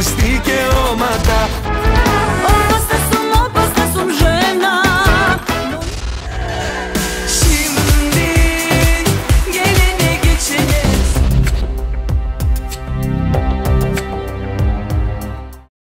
έχεις δικαιώματα